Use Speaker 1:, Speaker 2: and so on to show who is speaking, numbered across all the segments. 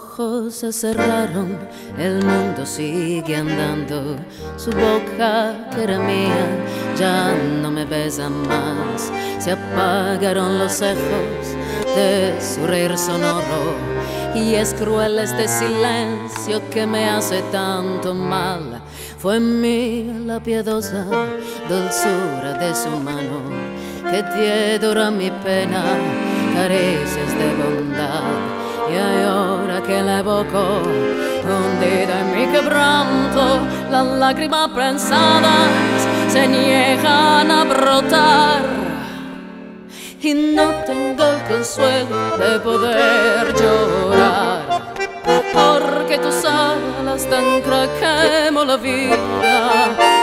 Speaker 1: ojos se cerraron, el mundo sigue andando. Su boca, que era mía, ya no me besa más. Se apagaron los ecos de su reír sonoro. Y es cruel este silencio que me hace tanto mal. Fue en mí la piadosa dulzura de su mano que te mi pena, caricias de bondad y ahora que la evoco, hundida en mi quebranto, las lágrimas prensadas se niegan a brotar. Y no tengo el consuelo de poder llorar, porque tus alas tan craquemos la vida,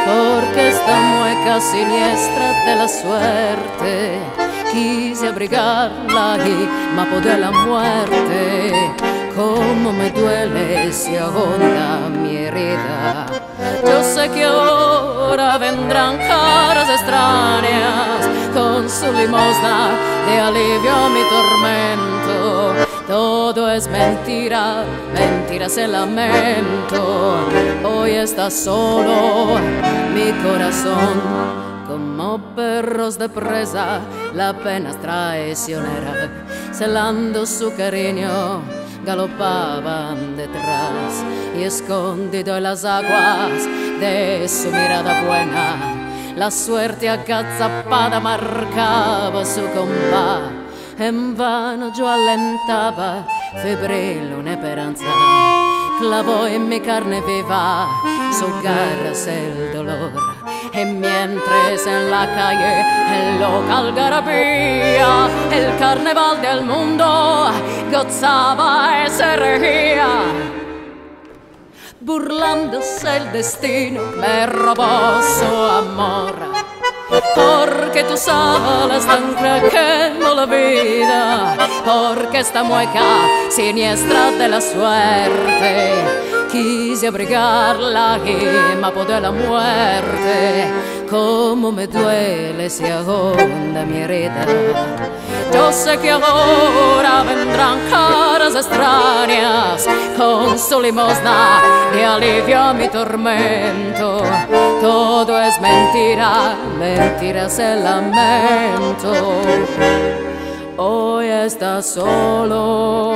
Speaker 1: porque esta mueca siniestra de la suerte quise abrigarla y mapo de la muerte. Duele si ahonda mi herida. Yo sé que ahora vendrán caras extrañas con su limosna de alivio a mi tormento. Todo es mentira, mentira es el lamento. Hoy está solo mi corazón como perros de presa, la pena traicionera, celando su cariño, galopaban detrás y escondido en las aguas de su mirada buena, la suerte agazapada marcaba su compás. En vano yo alentaba febril una esperanza, clavó en mi carne viva su garras el dolor y mientras en la calle el local garabía, el carnaval del mundo gozaba y se regía. Burlándose el destino me robó su amor. Porque tus alas están craqueando la vida, porque esta mueca siniestra de la suerte quise abrigar la gema de la muerte. Cómo me duele si ahonda mi herida. Yo sé que ahora vendrán caras extrañas con su limosna de alivio mi tormento. Todo es mentira, mentira es el lamento. Hoy está solo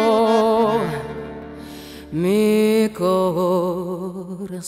Speaker 1: mi corazón.